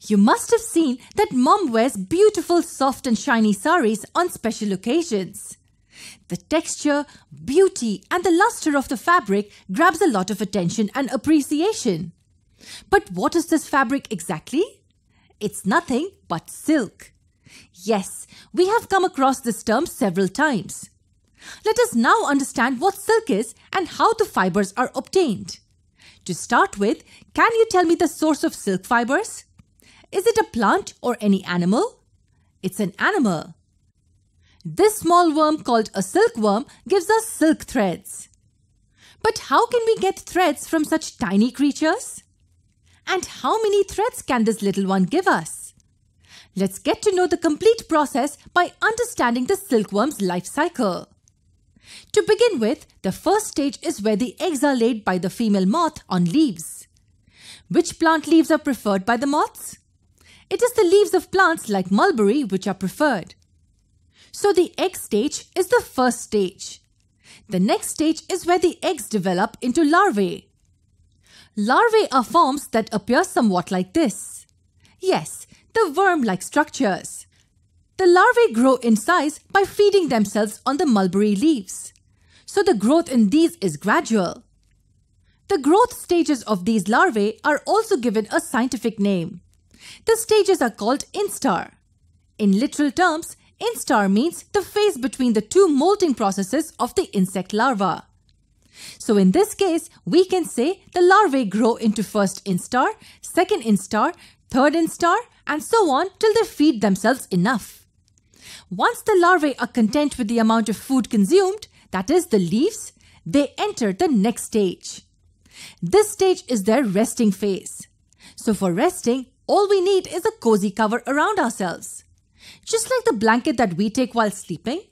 You must have seen that mom wears beautiful soft and shiny saris on special occasions. The texture, beauty and the luster of the fabric grabs a lot of attention and appreciation. But what is this fabric exactly? It's nothing but silk. Yes, we have come across this term several times. Let us now understand what silk is and how the fibers are obtained. To start with, can you tell me the source of silk fibers? Is it a plant or any animal? It's an animal. This small worm called a silkworm gives us silk threads. But how can we get threads from such tiny creatures? And how many threads can this little one give us? Let's get to know the complete process by understanding the silkworm's life cycle. To begin with, the first stage is where the eggs are laid by the female moth on leaves. Which plant leaves are preferred by the moths? It is the leaves of plants like mulberry which are preferred. So the egg stage is the first stage. The next stage is where the eggs develop into larvae. Larvae are forms that appear somewhat like this. Yes, the worm-like structures. The larvae grow in size by feeding themselves on the mulberry leaves. So the growth in these is gradual. The growth stages of these larvae are also given a scientific name. The stages are called instar. In literal terms, instar means the phase between the two molting processes of the insect larva. So in this case, we can say the larvae grow into first instar, second instar, third instar, and so on till they feed themselves enough. Once the larvae are content with the amount of food consumed, that is the leaves, they enter the next stage. This stage is their resting phase. So for resting, all we need is a cozy cover around ourselves. Just like the blanket that we take while sleeping.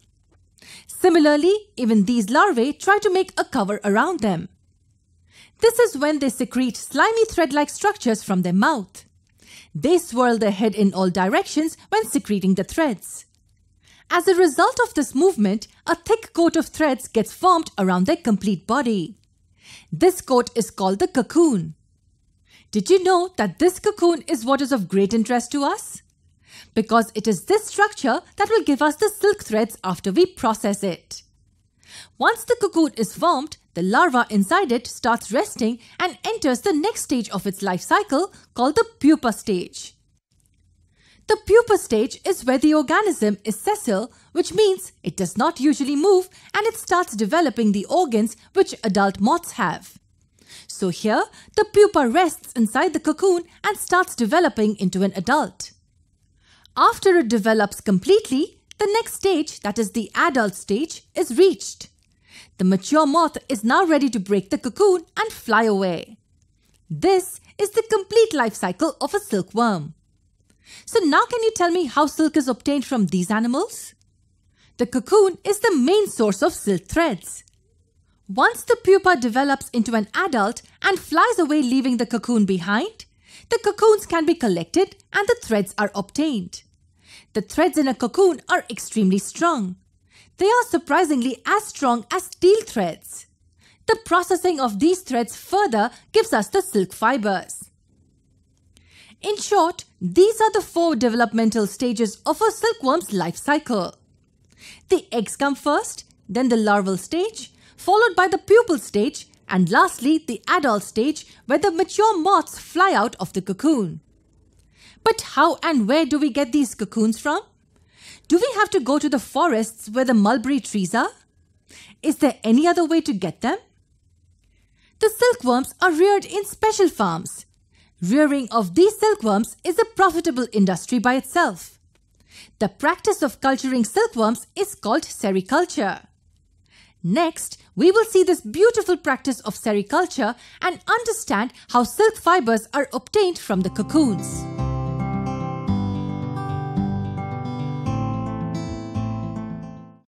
Similarly, even these larvae try to make a cover around them. This is when they secrete slimy thread-like structures from their mouth. They swirl their head in all directions when secreting the threads. As a result of this movement, a thick coat of threads gets formed around their complete body. This coat is called the cocoon. Did you know that this cocoon is what is of great interest to us? Because it is this structure that will give us the silk threads after we process it. Once the cocoon is formed, the larva inside it starts resting and enters the next stage of its life cycle called the pupa stage. The pupa stage is where the organism is sessile, which means it does not usually move and it starts developing the organs which adult moths have. So here, the pupa rests inside the cocoon and starts developing into an adult. After it develops completely, the next stage, that is the adult stage, is reached. The mature moth is now ready to break the cocoon and fly away. This is the complete life cycle of a silkworm. So now can you tell me how silk is obtained from these animals? The cocoon is the main source of silk threads. Once the pupa develops into an adult and flies away leaving the cocoon behind, the cocoons can be collected and the threads are obtained. The threads in a cocoon are extremely strong. They are surprisingly as strong as steel threads. The processing of these threads further gives us the silk fibers. In short, these are the four developmental stages of a silkworm's life cycle. The eggs come first, then the larval stage, followed by the pupal stage, and lastly the adult stage where the mature moths fly out of the cocoon. But how and where do we get these cocoons from? Do we have to go to the forests where the mulberry trees are? Is there any other way to get them? The silkworms are reared in special farms. Rearing of these silkworms is a profitable industry by itself. The practice of culturing silkworms is called sericulture. Next, we will see this beautiful practice of sericulture and understand how silk fibers are obtained from the cocoons.